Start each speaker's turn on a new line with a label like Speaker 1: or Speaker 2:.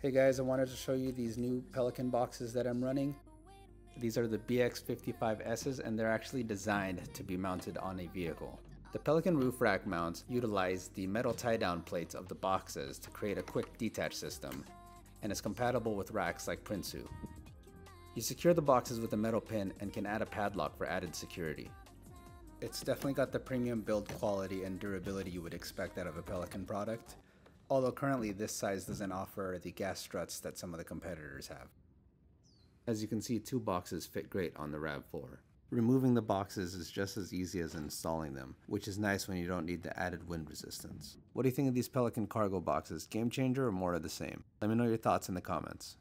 Speaker 1: Hey guys, I wanted to show you these new Pelican boxes that I'm running. These are the BX55Ss and they're actually designed to be mounted on a vehicle. The Pelican roof rack mounts utilize the metal tie-down plates of the boxes to create a quick detach system and is compatible with racks like Prinsu. You secure the boxes with a metal pin and can add a padlock for added security. It's definitely got the premium build quality and durability you would expect out of a Pelican product, although currently this size doesn't offer the gas struts that some of the competitors have. As you can see, two boxes fit great on the RAV4. Removing the boxes is just as easy as installing them, which is nice when you don't need the added wind resistance. What do you think of these Pelican cargo boxes? Game changer or more of the same? Let me know your thoughts in the comments.